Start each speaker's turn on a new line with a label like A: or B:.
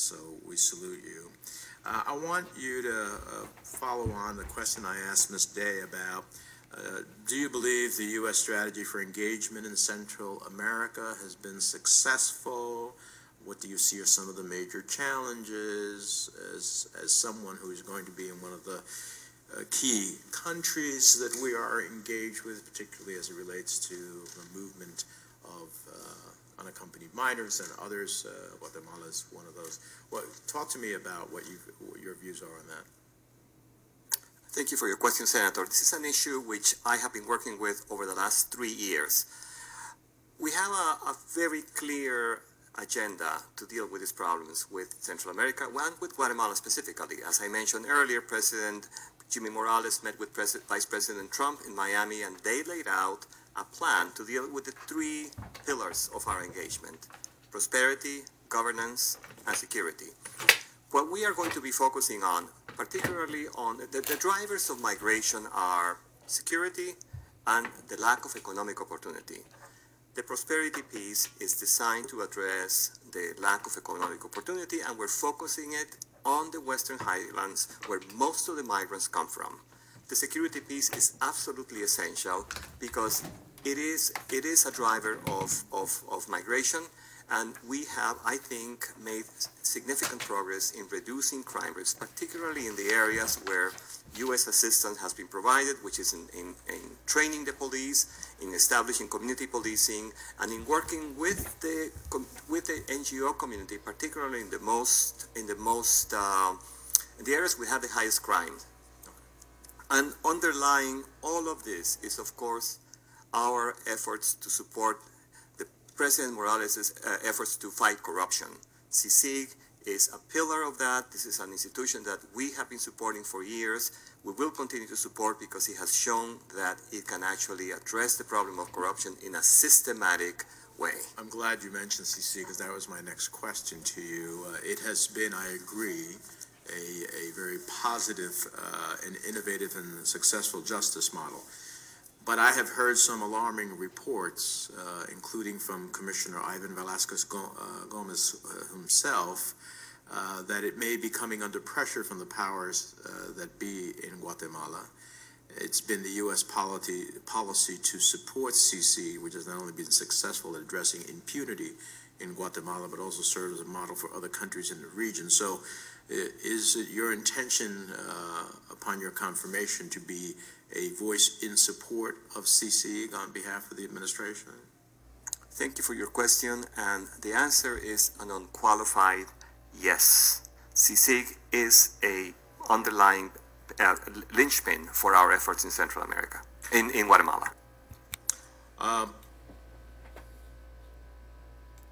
A: so we salute you. Uh, I want you to uh, follow on the question I asked Ms. Day about uh, do you believe the U.S. strategy for engagement in Central America has been successful? What do you see are some of the major challenges as, as someone who is going to be in one of the uh, key countries that we are engaged with, particularly as it relates to the movement of uh, unaccompanied minors and others. Uh, Guatemala is one of those. Well, talk to me about what, what your views are on that.
B: Thank you for your question, Senator. This is an issue which I have been working with over the last three years. We have a, a very clear agenda to deal with these problems with Central America and with Guatemala specifically. As I mentioned earlier, President Jimmy Morales met with Pres Vice President Trump in Miami and they laid out a plan to deal with the three pillars of our engagement, prosperity, governance, and security. What we are going to be focusing on particularly on the, the drivers of migration are security and the lack of economic opportunity. The prosperity piece is designed to address the lack of economic opportunity, and we're focusing it on the Western Highlands, where most of the migrants come from. The security piece is absolutely essential because it is, it is a driver of, of, of migration, and we have, I think, made significant progress in reducing crime rates, particularly in the areas where U.S. assistance has been provided, which is in, in, in, training the police, in establishing community policing, and in working with the with the NGO community, particularly in the most in the most uh, in the areas we have the highest crime. And underlying all of this is, of course, our efforts to support the President Morales' uh, efforts to fight corruption. CICIG is a pillar of that. This is an institution that we have been supporting for years. We will continue to support because it has shown that it can actually address the problem of corruption in a systematic way.
A: I'm glad you mentioned CICIG because that was my next question to you. Uh, it has been, I agree, a, a very positive uh, and innovative and successful justice model. But I have heard some alarming reports, uh, including from Commissioner Ivan Velasquez uh, Gomez uh, himself, uh, that it may be coming under pressure from the powers uh, that be in Guatemala. It's been the U.S. policy, policy to support CICIG, which has not only been successful at addressing impunity in Guatemala, but also serves as a model for other countries in the region. So, is it your intention, uh, upon your confirmation, to be a voice in support of CICIG on behalf of the administration?
B: Thank you for your question, and the answer is an unqualified yes. CICIG is a underlying uh, linchpin for our efforts in Central America, in, in Guatemala.
A: Uh,